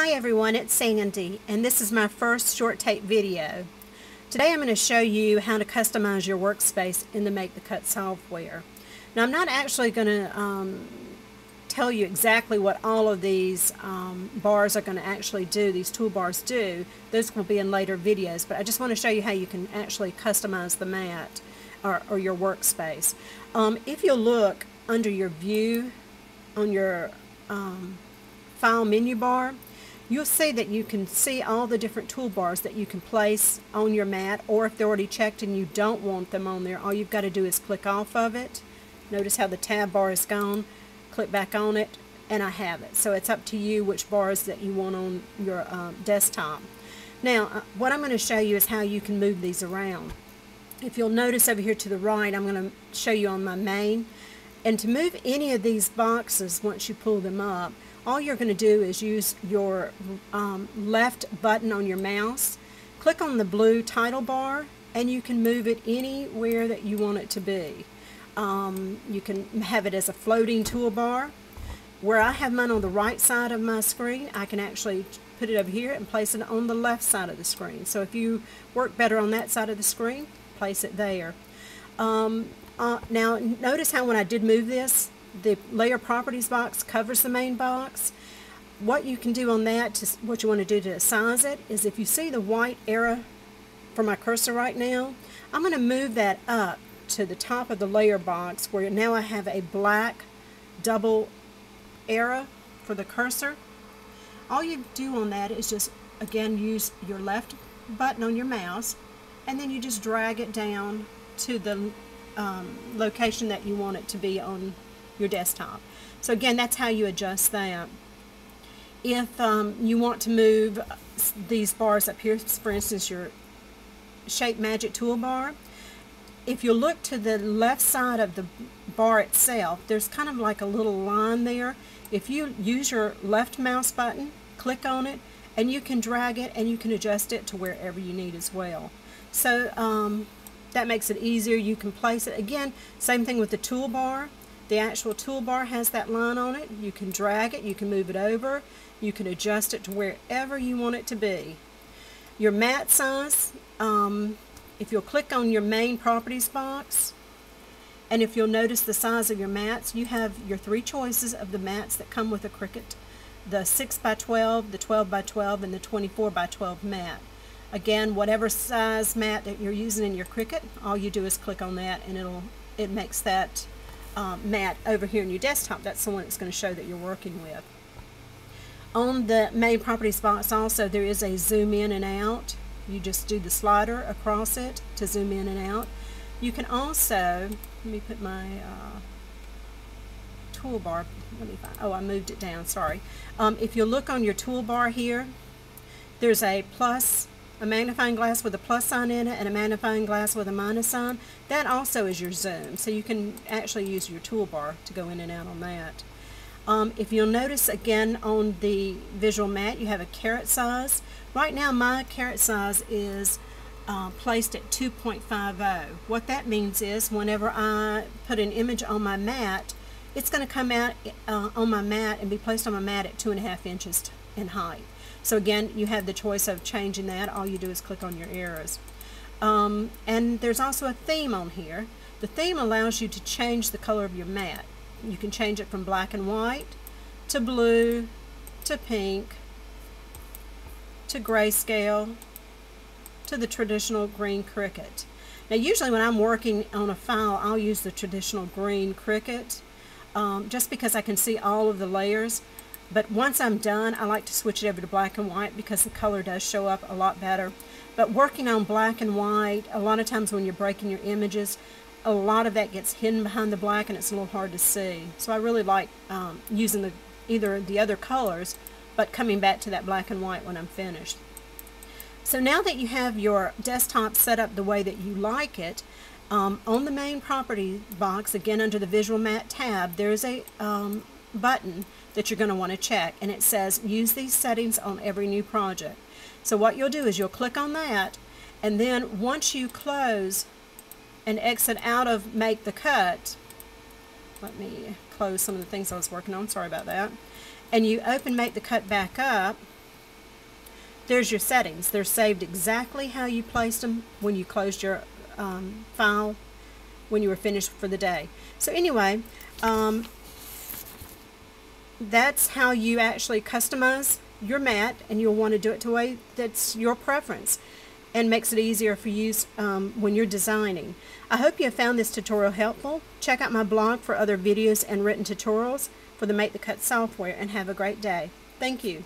Hi everyone, it's Sandy and this is my first short tape video. Today I'm going to show you how to customize your workspace in the Make the Cut software. Now I'm not actually going to um, tell you exactly what all of these um, bars are going to actually do, these toolbars do. Those will be in later videos, but I just want to show you how you can actually customize the mat or, or your workspace. Um, if you look under your view on your um, file menu bar, you'll see that you can see all the different toolbars that you can place on your mat or if they're already checked and you don't want them on there all you've got to do is click off of it. Notice how the tab bar is gone. Click back on it and I have it. So it's up to you which bars that you want on your uh, desktop. Now uh, what I'm going to show you is how you can move these around. If you'll notice over here to the right I'm going to show you on my main. And to move any of these boxes once you pull them up all you're going to do is use your um, left button on your mouse, click on the blue title bar, and you can move it anywhere that you want it to be. Um, you can have it as a floating toolbar. Where I have mine on the right side of my screen, I can actually put it over here and place it on the left side of the screen. So if you work better on that side of the screen, place it there. Um, uh, now notice how when I did move this, the layer properties box covers the main box. What you can do on that, to, what you want to do to size it, is if you see the white arrow for my cursor right now, I'm going to move that up to the top of the layer box where now I have a black double arrow for the cursor. All you do on that is just, again, use your left button on your mouse, and then you just drag it down to the um, location that you want it to be on your desktop. So again, that's how you adjust that. If um, you want to move these bars up here, for instance, your Shape Magic toolbar, if you look to the left side of the bar itself, there's kind of like a little line there. If you use your left mouse button, click on it, and you can drag it and you can adjust it to wherever you need as well. So um, that makes it easier. You can place it. Again, same thing with the toolbar. The actual toolbar has that line on it. You can drag it, you can move it over, you can adjust it to wherever you want it to be. Your mat size, um, if you'll click on your main properties box, and if you'll notice the size of your mats, you have your three choices of the mats that come with a Cricut. The 6 by 12, the 12 by 12, and the 24 by 12 mat. Again, whatever size mat that you're using in your Cricut, all you do is click on that and it'll it makes that um, mat over here in your desktop, that's the one that's going to show that you're working with. On the main properties box also there is a zoom in and out. You just do the slider across it to zoom in and out. You can also, let me put my uh, toolbar, let me find, oh I moved it down, sorry. Um, if you look on your toolbar here, there's a plus a magnifying glass with a plus sign in it and a magnifying glass with a minus sign. That also is your zoom, so you can actually use your toolbar to go in and out on that. Um, if you'll notice again on the visual mat, you have a caret size. Right now my caret size is uh, placed at 2.50. What that means is whenever I put an image on my mat, it's going to come out uh, on my mat and be placed on my mat at two and a half inches in height. So again, you have the choice of changing that. All you do is click on your arrows. Um, and there's also a theme on here. The theme allows you to change the color of your mat. You can change it from black and white to blue to pink to grayscale to the traditional green Cricut. Now usually when I'm working on a file I'll use the traditional green Cricut um, just because I can see all of the layers but once I'm done, I like to switch it over to black and white because the color does show up a lot better. But working on black and white, a lot of times when you're breaking your images, a lot of that gets hidden behind the black and it's a little hard to see. So I really like um, using the either the other colors, but coming back to that black and white when I'm finished. So now that you have your desktop set up the way that you like it, um, on the main property box, again under the Visual Mat tab, there's a um, button that you're going to want to check and it says use these settings on every new project. So what you'll do is you'll click on that and then once you close and exit out of make the cut let me close some of the things I was working on sorry about that and you open make the cut back up there's your settings. They're saved exactly how you placed them when you closed your um, file when you were finished for the day. So anyway, um, that's how you actually customize your mat and you'll want to do it to a way that's your preference and makes it easier for you um, when you're designing. I hope you have found this tutorial helpful. Check out my blog for other videos and written tutorials for the Make the Cut software and have a great day. Thank you.